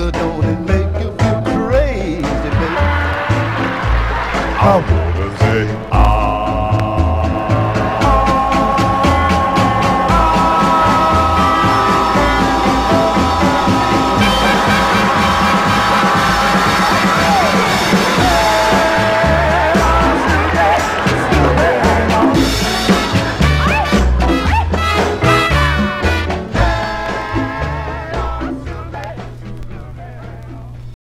But don't it make you feel crazy, baby? I wanna say.